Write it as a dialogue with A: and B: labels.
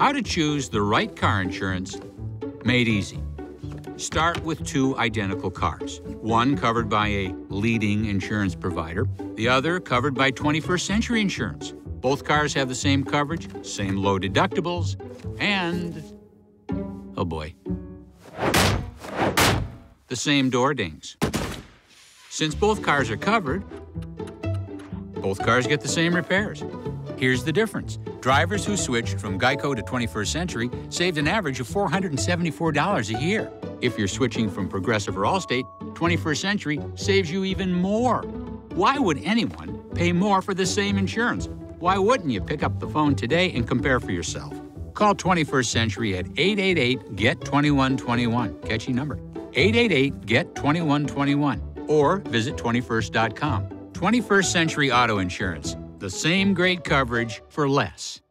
A: How to choose the right car insurance made easy. Start with two identical cars. One covered by a leading insurance provider, the other covered by 21st Century Insurance. Both cars have the same coverage, same low deductibles, and. Oh boy. The same door dings. Since both cars are covered, both cars get the same repairs. Here's the difference. Drivers who switched from Geico to 21st Century saved an average of $474 a year. If you're switching from Progressive or Allstate, 21st Century saves you even more. Why would anyone pay more for the same insurance? Why wouldn't you pick up the phone today and compare for yourself? Call 21st Century at 888 GET 2121. Catchy number. 888 GET 2121. Or visit 21st.com. 21st Century Auto Insurance. The same great coverage for less.